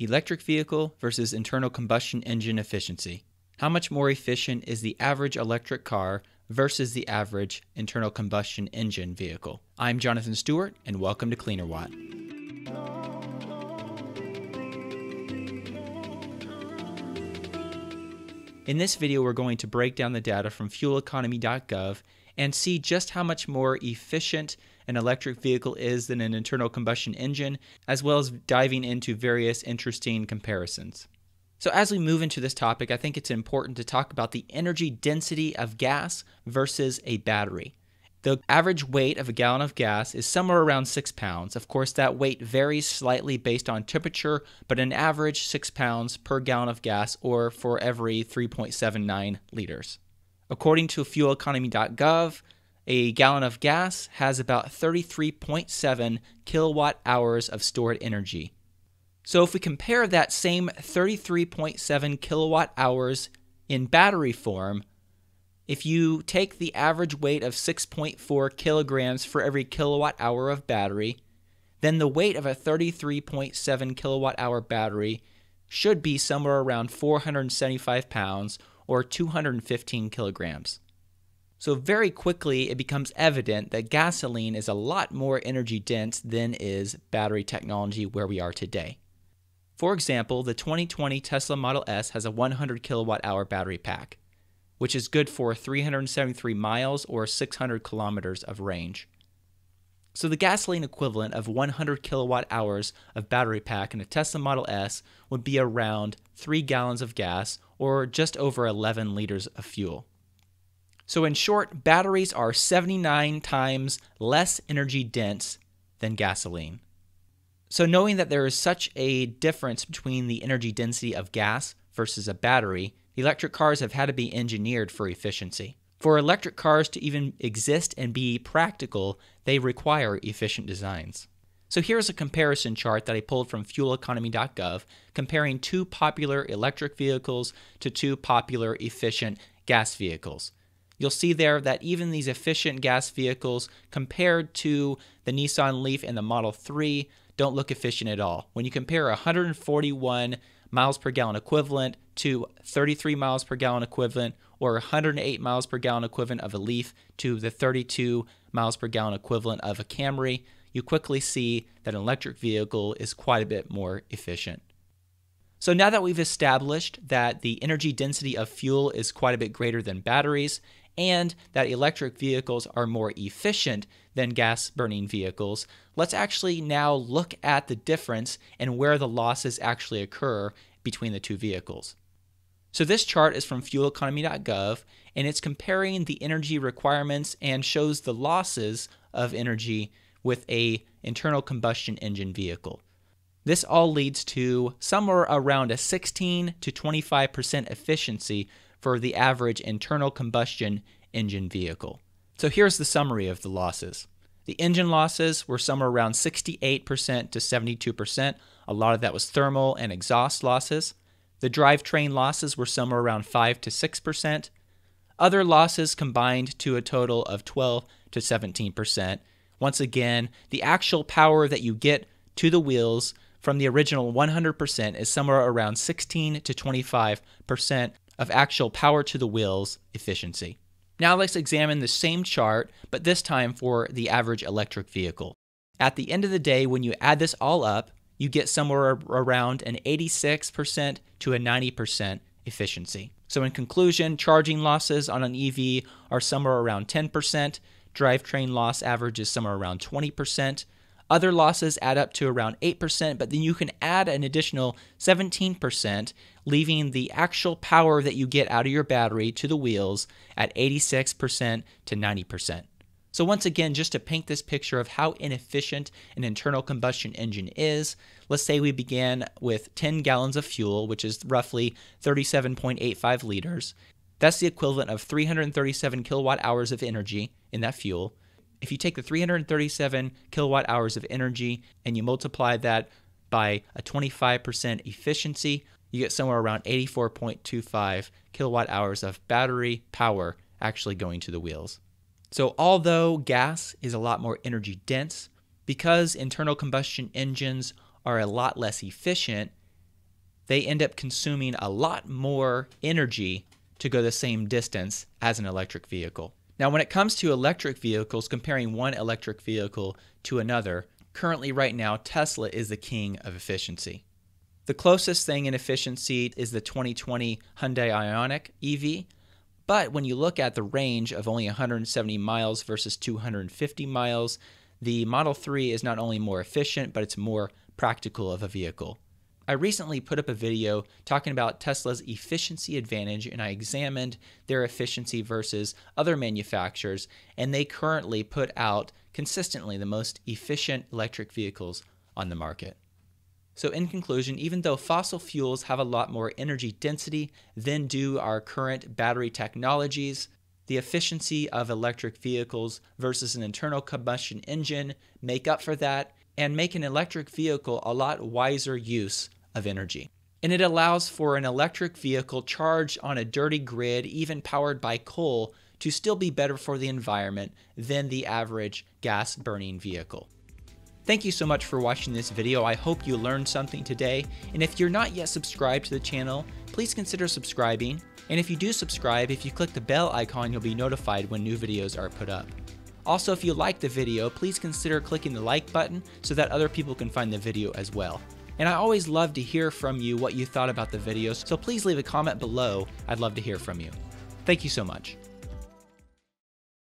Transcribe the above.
Electric vehicle versus internal combustion engine efficiency. How much more efficient is the average electric car versus the average internal combustion engine vehicle? I'm Jonathan Stewart, and welcome to Cleanerwatt. In this video, we're going to break down the data from fueleconomy.gov and see just how much more efficient an electric vehicle is than an internal combustion engine, as well as diving into various interesting comparisons. So, as we move into this topic, I think it's important to talk about the energy density of gas versus a battery. The average weight of a gallon of gas is somewhere around six pounds. Of course, that weight varies slightly based on temperature, but an average six pounds per gallon of gas or for every 3.79 liters. According to fueleconomy.gov, a gallon of gas has about 33.7 kilowatt hours of stored energy. So if we compare that same 33.7 kilowatt hours in battery form, if you take the average weight of 6.4 kilograms for every kilowatt hour of battery, then the weight of a 33.7 kilowatt hour battery should be somewhere around 475 pounds or 215 kilograms. So, very quickly, it becomes evident that gasoline is a lot more energy dense than is battery technology where we are today. For example, the 2020 Tesla Model S has a 100 kilowatt hour battery pack, which is good for 373 miles or 600 kilometers of range. So, the gasoline equivalent of 100 kilowatt hours of battery pack in a Tesla Model S would be around 3 gallons of gas or just over 11 liters of fuel. So, in short, batteries are 79 times less energy dense than gasoline. So, knowing that there is such a difference between the energy density of gas versus a battery, electric cars have had to be engineered for efficiency. For electric cars to even exist and be practical, they require efficient designs. So here's a comparison chart that I pulled from fueleconomy.gov comparing two popular electric vehicles to two popular efficient gas vehicles you'll see there that even these efficient gas vehicles compared to the Nissan Leaf and the Model 3 don't look efficient at all. When you compare 141 miles per gallon equivalent to 33 miles per gallon equivalent or 108 miles per gallon equivalent of a Leaf to the 32 miles per gallon equivalent of a Camry, you quickly see that an electric vehicle is quite a bit more efficient. So now that we've established that the energy density of fuel is quite a bit greater than batteries and that electric vehicles are more efficient than gas burning vehicles, let's actually now look at the difference and where the losses actually occur between the two vehicles. So this chart is from fueleconomy.gov and it's comparing the energy requirements and shows the losses of energy with a internal combustion engine vehicle. This all leads to somewhere around a 16 to 25% efficiency for the average internal combustion engine vehicle. So here's the summary of the losses. The engine losses were somewhere around 68% to 72%. A lot of that was thermal and exhaust losses. The drivetrain losses were somewhere around 5 to 6%. Other losses combined to a total of 12 to 17%. Once again, the actual power that you get to the wheels from the original 100% is somewhere around 16 to 25% of actual power to the wheels efficiency. Now let's examine the same chart, but this time for the average electric vehicle. At the end of the day, when you add this all up, you get somewhere around an 86% to a 90% efficiency. So, in conclusion, charging losses on an EV are somewhere around 10%, drivetrain loss average is somewhere around 20%, other losses add up to around 8%, but then you can add an additional 17%, leaving the actual power that you get out of your battery to the wheels at 86% to 90%. So, once again, just to paint this picture of how inefficient an internal combustion engine is, let's say we began with 10 gallons of fuel, which is roughly 37.85 liters. That's the equivalent of 337 kilowatt hours of energy in that fuel. If you take the 337 kilowatt hours of energy and you multiply that by a 25% efficiency, you get somewhere around 84.25 kilowatt hours of battery power actually going to the wheels. So, although gas is a lot more energy dense, because internal combustion engines are a lot less efficient, they end up consuming a lot more energy to go the same distance as an electric vehicle. Now, when it comes to electric vehicles, comparing one electric vehicle to another, currently right now, Tesla is the king of efficiency. The closest thing in efficiency is the 2020 Hyundai Ioniq EV, but when you look at the range of only 170 miles versus 250 miles, the Model 3 is not only more efficient, but it's more practical of a vehicle. I recently put up a video talking about Tesla's efficiency advantage, and I examined their efficiency versus other manufacturers, and they currently put out consistently the most efficient electric vehicles on the market. So, in conclusion, even though fossil fuels have a lot more energy density than do our current battery technologies, the efficiency of electric vehicles versus an internal combustion engine make up for that and make an electric vehicle a lot wiser use of energy. And it allows for an electric vehicle charged on a dirty grid, even powered by coal, to still be better for the environment than the average gas burning vehicle. Thank you so much for watching this video. I hope you learned something today. And if you're not yet subscribed to the channel, please consider subscribing. And if you do subscribe, if you click the bell icon, you'll be notified when new videos are put up. Also, if you like the video, please consider clicking the like button so that other people can find the video as well. And I always love to hear from you what you thought about the videos, so please leave a comment below. I'd love to hear from you. Thank you so much.